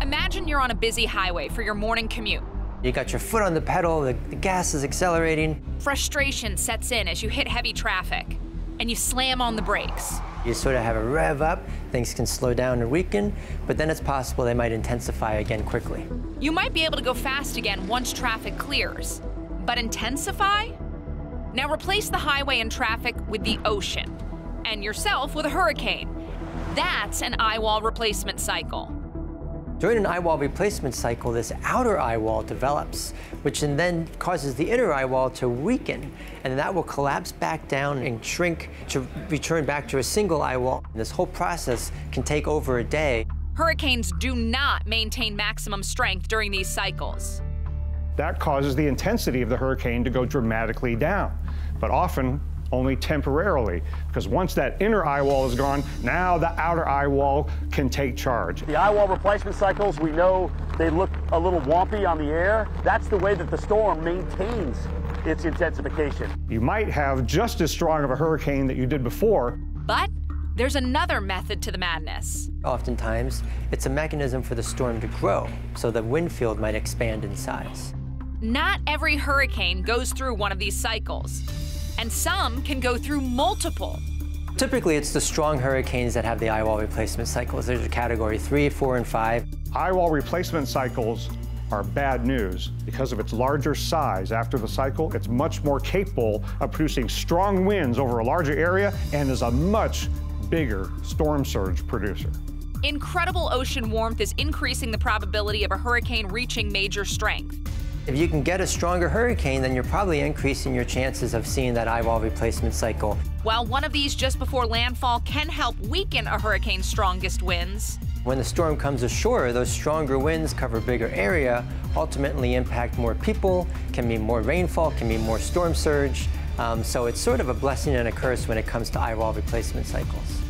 Imagine you're on a busy highway for your morning commute. You got your foot on the pedal, the, the gas is accelerating. Frustration sets in as you hit heavy traffic, and you slam on the brakes. You sort of have a rev up, things can slow down and weaken, but then it's possible they might intensify again quickly. You might be able to go fast again once traffic clears, but intensify? Now replace the highway and traffic with the ocean, and yourself with a hurricane. That's an eyewall replacement cycle. During an eye wall replacement cycle, this outer eye wall develops, which then causes the inner eye wall to weaken, and that will collapse back down and shrink to return back to a single eye wall. This whole process can take over a day. Hurricanes do not maintain maximum strength during these cycles. That causes the intensity of the hurricane to go dramatically down. But often, only temporarily, because once that inner eye wall is gone, now the outer eye wall can take charge. The eye wall replacement cycles, we know they look a little wompy on the air. That's the way that the storm maintains its intensification. You might have just as strong of a hurricane that you did before. But there's another method to the madness. Oftentimes, it's a mechanism for the storm to grow, so the wind field might expand in size. Not every hurricane goes through one of these cycles and some can go through multiple. Typically, it's the strong hurricanes that have the eye wall replacement cycles. There's a category three, four, and five. Eye wall replacement cycles are bad news because of its larger size. After the cycle, it's much more capable of producing strong winds over a larger area and is a much bigger storm surge producer. Incredible ocean warmth is increasing the probability of a hurricane reaching major strength. If you can get a stronger hurricane, then you're probably increasing your chances of seeing that eyewall replacement cycle. While one of these just before landfall can help weaken a hurricane's strongest winds, when the storm comes ashore, those stronger winds cover bigger area, ultimately impact more people, can mean more rainfall, can mean more storm surge. Um, so it's sort of a blessing and a curse when it comes to eyewall replacement cycles.